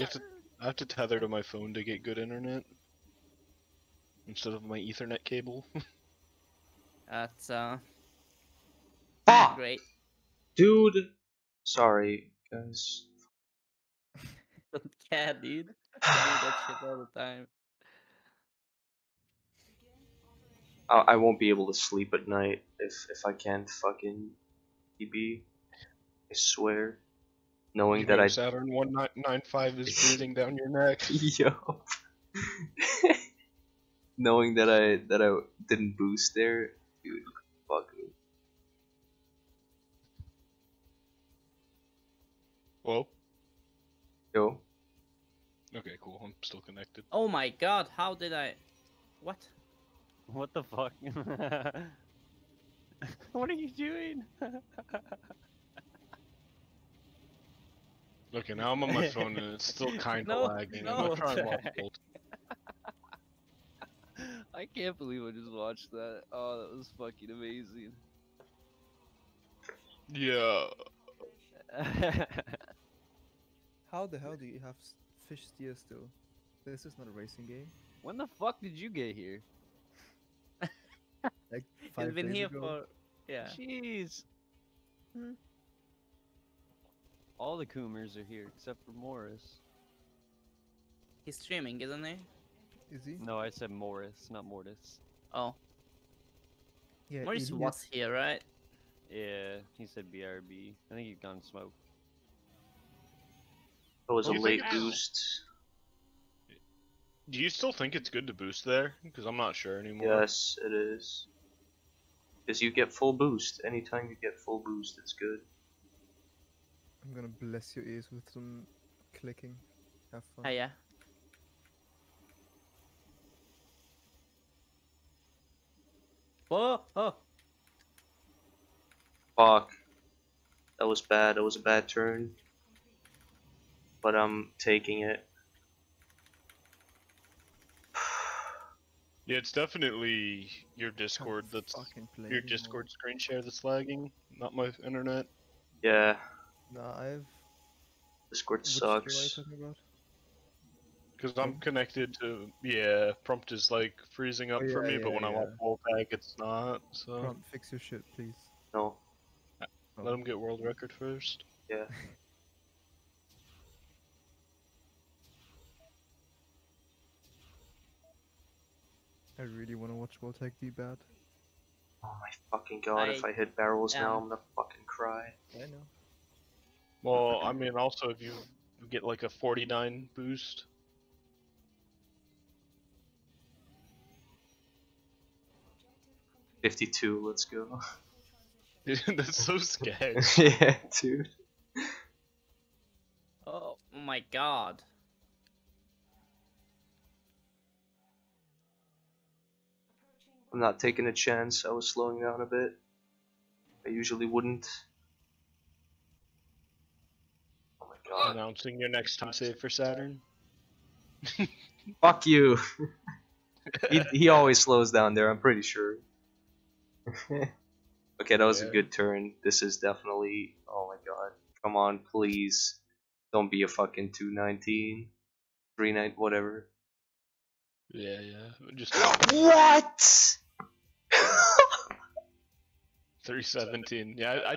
You have to. I have to tether to my phone to get good internet instead of my Ethernet cable. That's uh Ah, great. dude. Sorry, guys. yeah, dude. I do that shit all the time. I, I won't be able to sleep at night if if I can't fucking TB. I swear. Knowing You that I Saturn one nine nine five is breathing down your neck. Yo. Knowing that I that I didn't boost there, dude, fuck me. Whoa. Yo, Okay, cool. I'm still connected. Oh my god, how did I what? What the fuck? what are you doing? Okay, now I'm on my phone and it's still kind of No, lagging. I'm no. gonna try and watch both. I can't believe I just watched that. Oh, that was fucking amazing. Yeah. How the hell do you have fish steer still? This is not a racing game. when the fuck did you get here? Like He's five been days here ago. for yeah. Jeez. Hmm. All the Coomers are here except for Morris. He's streaming, isn't he? Is he? No, I said Morris, not Mortis. Oh. Yeah. Maurice idiot. was here, right? Yeah, he said BRB. I think he's gone smoke. that was a late boost. Do you still think it's good to boost there? Because I'm not sure anymore. Yes, it is. Because you get full boost. Anytime you get full boost, it's good. I'm gonna bless your ears with some clicking. Have fun. Ah, yeah. Whoa! Oh! Fuck. That was bad. That was a bad turn. But I'm taking it. Yeah, it's definitely your Discord that's your. Discord screen share that's lagging, not my internet. Yeah, Nah, I've. Discord Which skill are you sucks. Because I'm hmm? connected to yeah, Prumpt is like freezing up Oh, for yeah, me, but yeah, when I want yeah. wall tag, it's not. So Prumpt, fix your shit, please. No, let him get world record first. yeah. I really wanna watch Voltec D bad. Oh my fucking god, if I I hit barrels now, um, I'm gonna fucking cry. I know. Well, I mean, also if you get like a 49 boost, 52, let's go. that's so scary. yeah, dude. Oh my god. I'm not taking a chance. I was slowing down a bit. I usually wouldn't. Oh my god. Announcing your next time save for Saturn. Fuck you. he, he always slows down there, I'm pretty sure. okay, that was a good turn. This is definitely. Oh my god. Come on, please. Don't be a fucking 219. 39, whatever. Yeah, yeah. Just what? 317. Yeah, I, I